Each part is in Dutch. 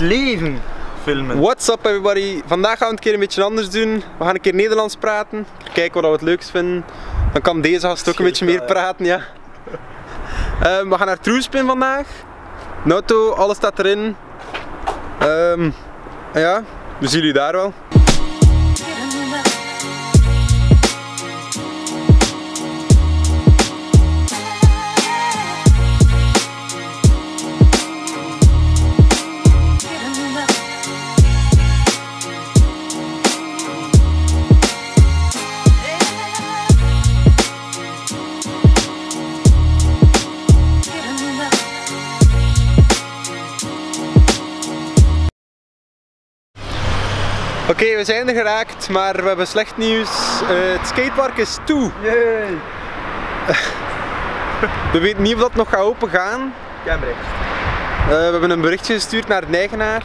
leven filmen. What's up everybody? Vandaag gaan we het een keer een beetje anders doen. We gaan een keer Nederlands praten. Kijken wat we het leukst vinden. Dan kan deze gast ook een beetje meer praten, ja. Ehm, we gaan naar Troespin vandaag. Auto, alles staat erin. Ehm, ja, we zien jullie daar wel. Oké, we zijn er geraakt, maar we hebben slecht nieuws. Eh, het skatepark is toe. Yay! We weten niet of dat nog gaat open gaan. Cambridge. Eh, we hebben een berichtje gestuurd naar de eigenaar.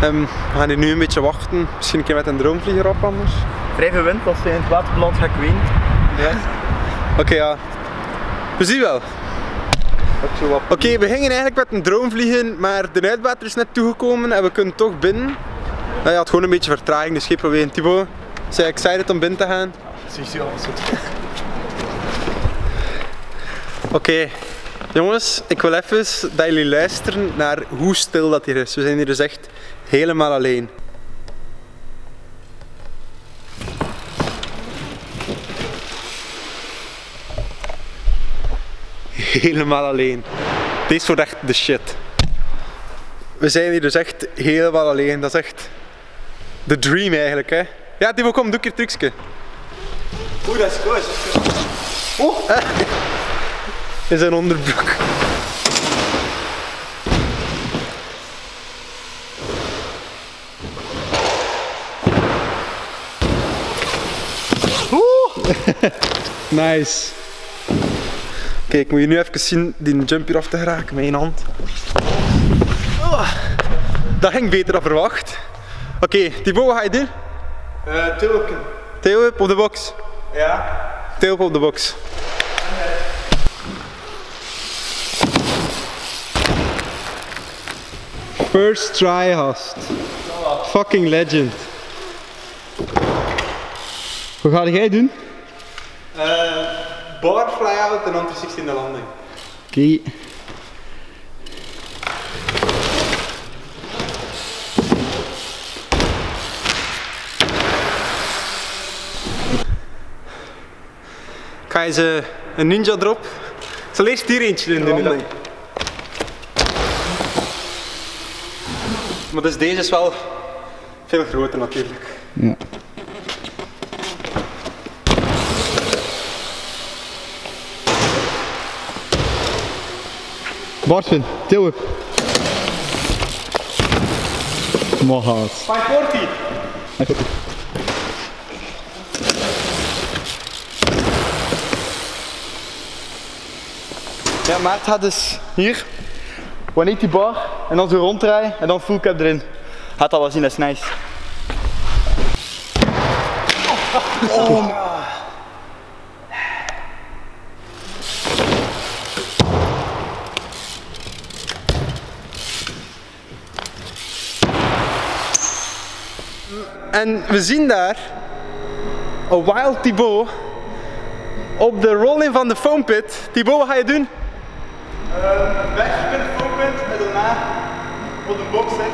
Ehm, we gaan hier nu een beetje wachten. Misschien een keer met een droomvlieger op anders. Vrij wind, als hij in het water belandt ga ik ween. Ja. Oké, ja. We zien wel. Oké, we gingen eigenlijk met een drone vliegen, maar de uitbater is net toegekomen en we kunnen toch binnen. Hij had gewoon een beetje vertraging, dus geen probleem. Thibaut, zijn excited om binnen te gaan? Sowieso alles. Oké, jongens, ik wil even dat jullie luisteren naar hoe stil dat hier is. We zijn hier dus echt helemaal alleen. Helemaal alleen. Deze wordt echt de shit. We zijn hier dus echt helemaal alleen. Dat is echt de dream eigenlijk, hè. Ja, Timo, kom, doe een keer trucje. Oeh, dat is goed. dat is. In zijn onderbroek. nice. Kijk, ik moet je nu even zien die jump hier af te geraken met één hand. Oh, dat ging beter dan verwacht. Oké, Thibaut, wat ga je doen? Eh, tulken. Theo op de box. Ja. Theo op de box. First try gast. Fucking legend. Wat ga jij doen? Uh, bar fly out en dan 360 in de landing. Oké. Eh, een ninja drop. Ik zal eerst hier eentje in doen. landing. Maar dus deze is wel veel groter natuurlijk. Ja. Bartwin, Tilwe. Maar haat. 540! Ja, Maart gaat dus hier. Wanneer die bar en dan zo ronddraaien en dan full cap erin. Gaat al wel zien, dat is nice. En we zien daar een wild Thibaut op de roll-in van de foam pit. Thibaut, wat ga je doen? Weg met de voorpunt en daarna op de box. Hè.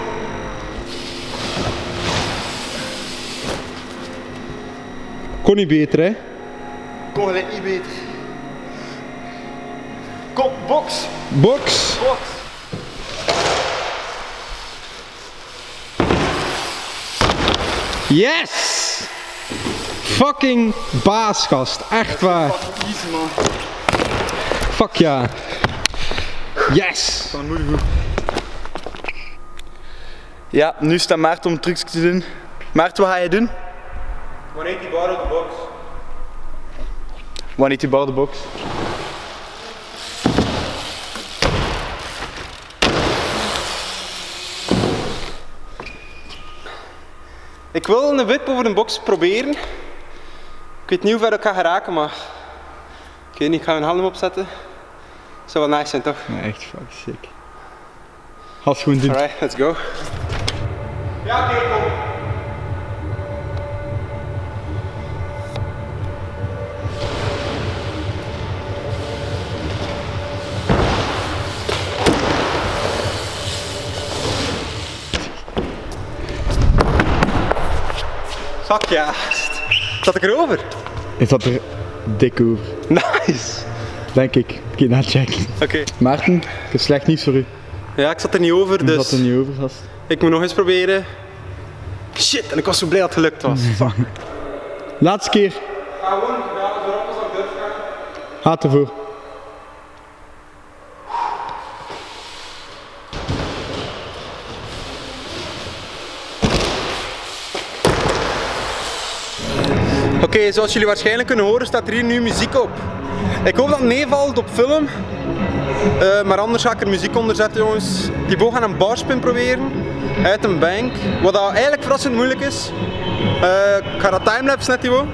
Kon niet beter hè? Kon gelijk niet beter. Kom, box, Box! box. Yes! Fucking baasgast, echt waar. Fuck ja. Yes! Van. Ja, nu staat Maarten om trucs te doen. Maarten, wat ga je doen? Wanneer die bar op de box? Wanneer die bar de box? Ik wil een whip over een box proberen. Ik weet niet hoe ver ik ga geraken, maar... Ik weet niet, ik ga mijn handen opzetten. Zou wel nice zijn toch? Ja, echt fucking sick. Gewoon doen. Alright, let's go. Ja, oké, kom. Zakje. Zat ik erover? Ik zat er dik over. Nice. Denk ik. Oké, na checken. Oké. Maarten, ik heb slecht nieuws voor u. Ja, ik zat er niet over, Ik dus zat er niet over, gast. ik moet nog eens proberen. Shit, en ik was zo blij dat het gelukt was. Laatste keer. Ga gewoon, ja, zo rap als ik durf gaan. Gaat ervoor. Oké, zoals jullie waarschijnlijk kunnen horen staat er hier nu muziek op. Ik hoop dat het meevalt op film. Eh, maar anders ga ik er muziek onder zetten jongens. Thibaut gaat een barspin proberen. Uit een bank. Wat eigenlijk verrassend moeilijk is. Eh, ik ga dat timelapse net Thibaut.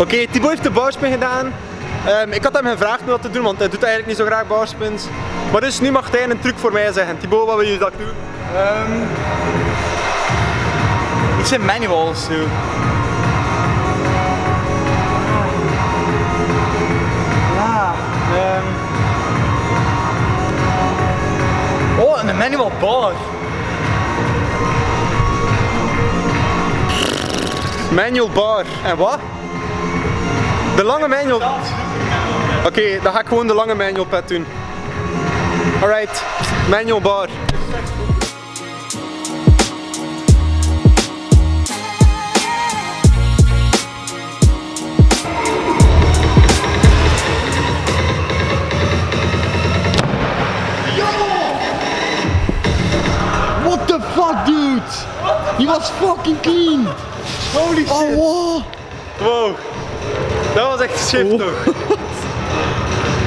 Oké, Thibaut heeft de barspin gedaan. Ehm, ik had hem gevraagd om dat te doen, want hij doet eigenlijk niet zo graag barspins. Maar dus nu mag hij een truc voor mij zeggen. Thibaut, wat wil je dat ik doe? Ehm iets in manuals. Ja, ehm Oh, een manual bar. Manual bar. En wat? De lange manual. Oké, dan ga ik gewoon de lange manual pad doen. Alright, manual bar. What the fuck, dude? He was fucking clean. Holy shit. Oh, wow. Wow. Dat was echt shift Oh. toch?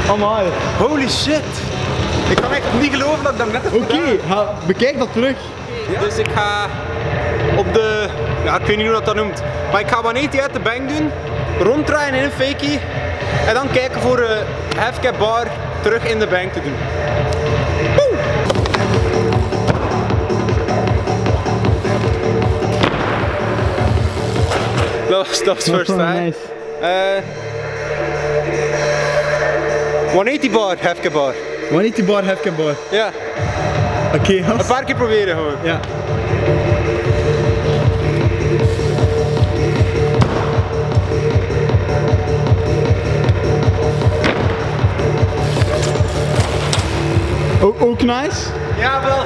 Amai. Holy shit. Ik kan echt niet geloven dat ik dat net heb Oké, bekijk dat terug. Dus ik ga op de, ja ik weet niet hoe dat dat noemt, maar ik ga wanneer die uit de bank doen, ronddraaien in een fakie en dan kijken voor een halfcap bar terug in de bank te doen. Woe! Dat was, dat was first time. nice. Eh 180 bar, halfcap bar. Wanneer die bar heb ik bar? Ja, Oké, een paar keer proberen gewoon. Ja. Ook, ook nice? Ja, wel.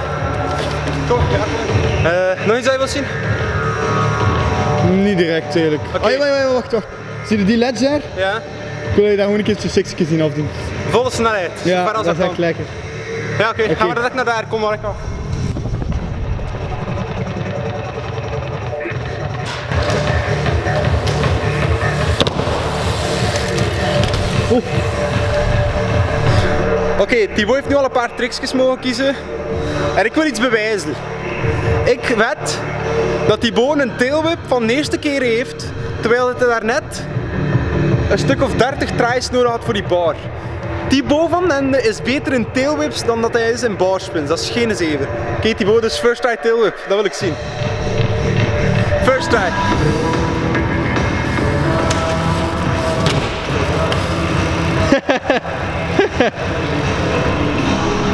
Kom, ja. Eh, nog iets dat je wilt zien? Niet direct, eerlijk. Oké. Oh, ja, ja, wacht, wacht. Zie je die ledge daar? Ja. Ik wil je daar gewoon een keer zo'n sixje zien afdoen. Volle snelheid. Ja, dat dat is echt lekker. Ja, oké. Gaan we direct naar daar. Kom maar af. Oeh. Oké, Thibaut heeft nu al een paar tricksjes mogen kiezen. En ik wil iets bewijzen. Ik wed dat Thibaut een tailwhip van de eerste keer heeft, terwijl hij daarnet een stuk of 30 tries nodig had voor die bar. Thibaut van Ende is beter in tailwhips dan dat hij is in barspins. Dat is geen zeven. Oké Thibaut, dus first try tailwhip. Dat wil ik zien. First try.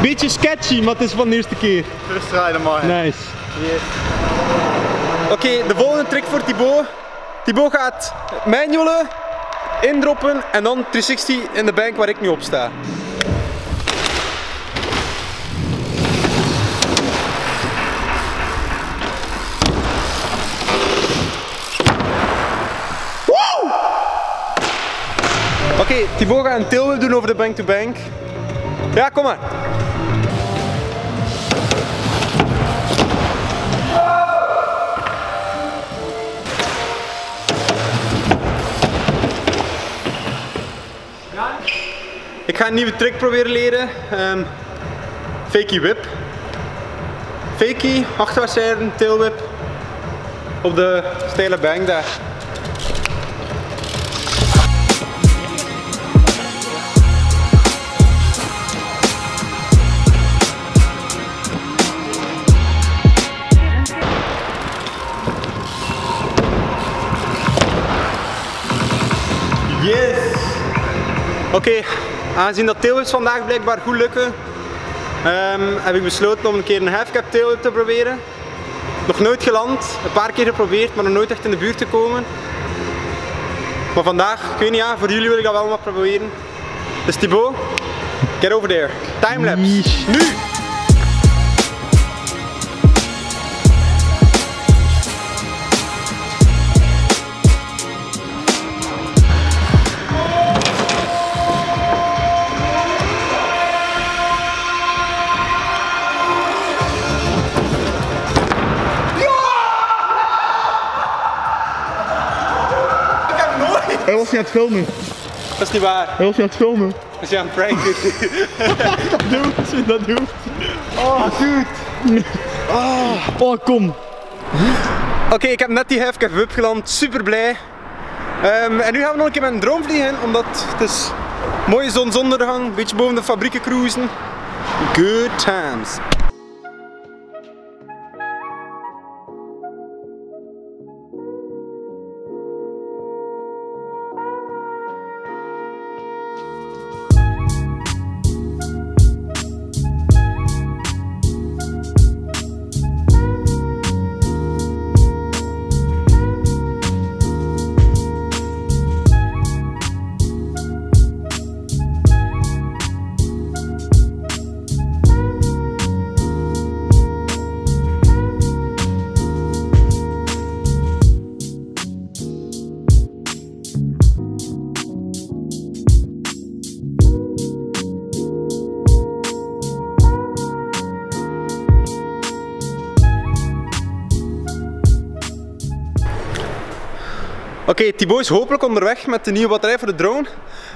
Beetje sketchy, maar het is van de eerste keer. First try dan maar. Nice. Oké, de volgende trick voor Thibaut. Thibaut gaat manualen, indroppen en dan 360 in de bank waar ik nu op sta. Oké, Thibaut gaat een tailwhip doen over de bank to bank. Ja, kom maar. Ik ga een nieuwe trick proberen leren. Ehm fakie whip. Fakie, tail whip. Op de steile bank daar. Yes! Oké, aangezien dat tailwhips vandaag blijkbaar goed lukken, ehm, heb ik besloten om een keer een half-cap tailwhip te proberen. Nog nooit geland, een paar keer geprobeerd, maar nog nooit echt in de buurt te komen. Maar vandaag, ik weet niet, ja, voor jullie wil ik dat wel maar proberen. Dus Thibaut, get over there. Timelapse. Nu! Niet aan het filmen. Dat is niet waar. Hij was niet aan het filmen. Als je aan het pranken Doet, dat doet. Oh, dude. Oh, kom. Oké, ik heb net die half-cap whip geland, super blij. Ehm, en nu gaan we nog een keer met een drone vliegen, omdat het is mooie zonsondergang, een beetje boven de fabrieken cruisen. Good times. Oké, Thibaut is hopelijk onderweg met de nieuwe batterij voor de drone.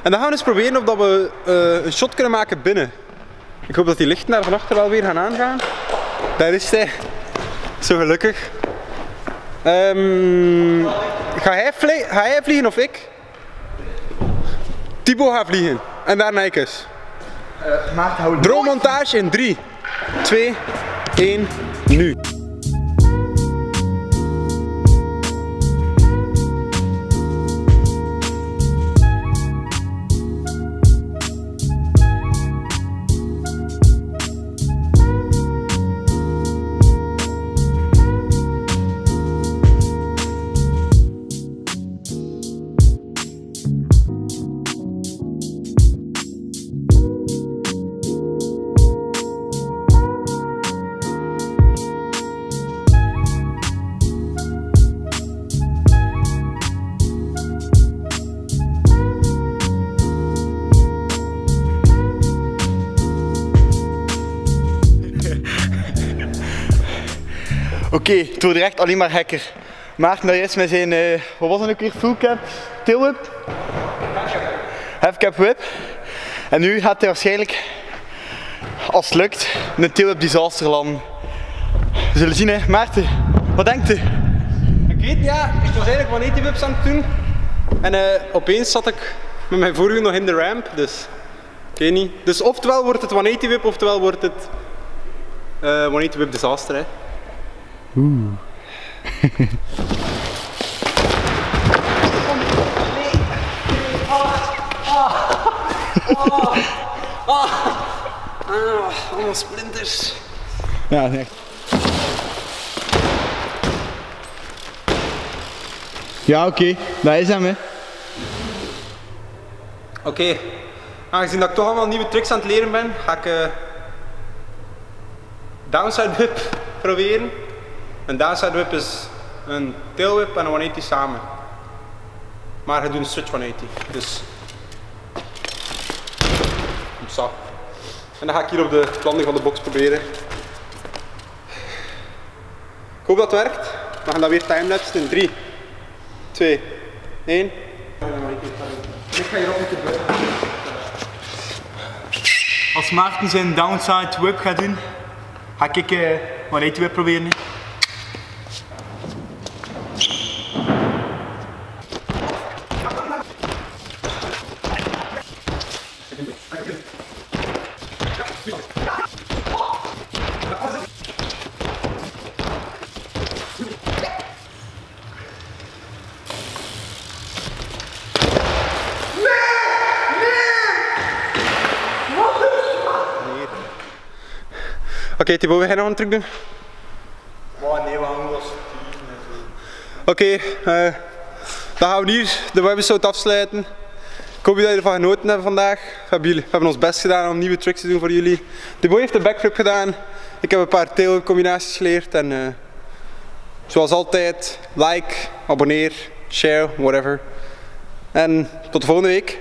En dan gaan we eens proberen of dat we eh, een shot kunnen maken binnen. Ik hoop dat die lichten daar van achter wel weer gaan aangaan. Daar is hij. Zo gelukkig. Ehm, ga, hij ga hij vliegen of ik? Thibaut gaat vliegen. En daarna ik eens. Maarten, hou Droommontage in 3, 2, 1, nu. Oké, het wordt echt alleen maar hacker. Maarten daar is met zijn, eh, wat was dat ook weer, full cap, tail whip? Half cap whip. En nu gaat hij waarschijnlijk, als het lukt, een tail whip disaster landen. We zullen zien hè. Maarten, wat denkt u? Ik weet ja, ik was eigenlijk van die whips aan het doen. En eh, opeens zat ik met mijn voorwiel nog in de ramp, dus ik weet niet. Dus oftewel wordt het 180 whip, oftewel wordt het eh 180 whip disaster. Hè. Oeh. Allemaal splinters. Ja, echt. Ja, oké, dat is hem hè. Oké, aangezien dat ik toch allemaal nieuwe tricks aan het leren ben, ga ik eh downside whip proberen. Een downside whip is een tail whip en een 180 samen. Maar je doet een switch 180, dus... Zo. En dan ga ik hier op de landing van de box proberen. Ik hoop dat het werkt. We gaan dat weer timelapsen in 3, 2, 1. Ik ga hier op moeten buiten. Als Maarten zijn downside whip gaat doen, ga ik uh, maar uit whip proberen. Oké, okay, Thibaut, wil jij nog een truc doen? Oh nee, we hangen wel Oké, okay, uh, dan gaan we hier de webisode afsluiten. Ik hoop dat jullie ervan genoten hebben vandaag. We hebben, jullie, we hebben ons best gedaan om nieuwe tricks te doen voor jullie. Thibaut heeft een backflip gedaan. Ik heb een paar tail combinaties geleerd. En uh, zoals altijd, like, abonneer, share, whatever. En tot de volgende week.